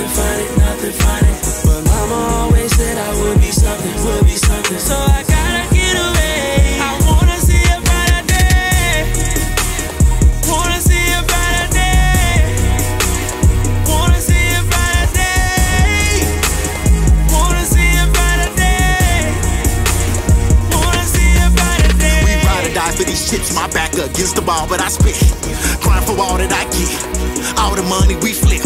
nothing funny, nothing funny. But mama always said I would be something, would be something. So I gotta get away. I wanna see a brighter day. Wanna see a brighter day. Wanna see a brighter day. Wanna see a brighter day. Wanna see a brighter day. We ride or die for these chips, my back against the wall, but I spit. Grind for all that I get, all the money we flip.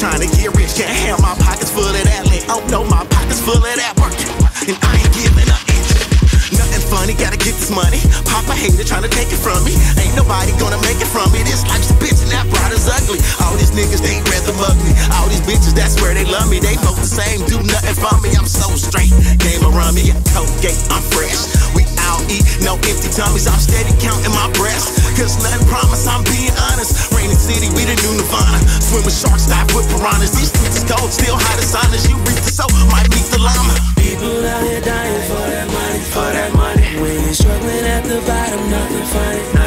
Trying to get rich, can't have my pockets full of that lint. Oh no, my pockets full of that work, and I ain't giving an inch. Nothing funny, gotta get this money. Papa hater trying to take it from me. Ain't nobody gonna make it from me. This life's a bitch and that bride is ugly. All these niggas, they rather mug me. All these bitches, that's where they love me. They both the same, do nothing for me. I'm so straight. Game around me, Colgate, I'm fresh. We out eat, no empty tummies. I'm steady counting my breasts. With piranhas. These streets is cold, still hot as saunas. You reach the soul, might meet the llama. People out here dying for that money, for that money. When you're struggling at the bottom, nothing funny.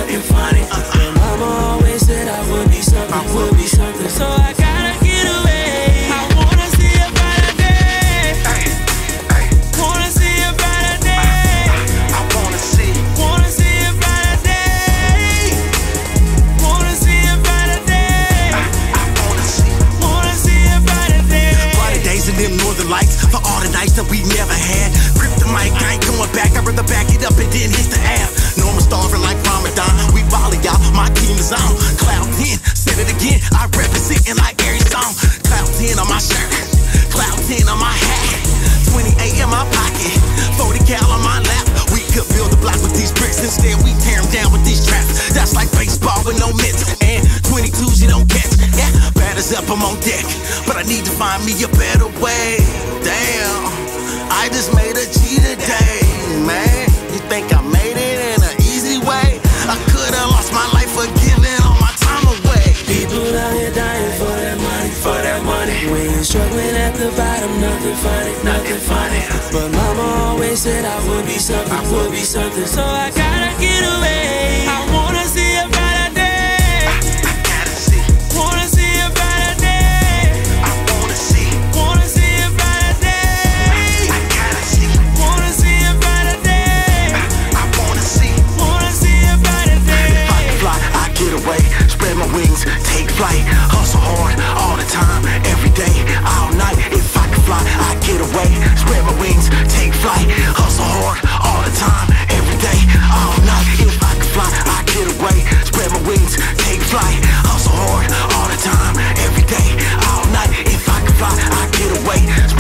And then hit the app. Normal starving like Ramadan. We volley y'all, my team is on. Cloud 10, said it again. I representing like every song. Cloud 10 on my shirt, cloud 10 on my hat. 28 in my pocket, 40 cal on my lap. We could build a block with these bricks. Instead, we tear 'em down with these traps. That's like baseball with no mitts. And 22s you don't catch. Yeah, batters up, I'm on deck. But I need to find me a better way. Damn, I just made a When you're struggling at the bottom, nothing funny, nothing funny. But mama always said I would be something, would be something. So I gotta get away. I wanna see a brighter day. I gotta see, Wanna see a brighter day. I wanna see, Wanna see a brighter day. I gotta see, Wanna see a brighter day. I wanna see. Wanna see a brighter If I can fly, I get away, spread my wings, take flight, away, spread my wings, take flight, hustle hard all the time, every day, all night. If I could fly, I'd get away, spread my wings, take flight, hustle hard all the time, every day, all night. If I could fly, I'd get away.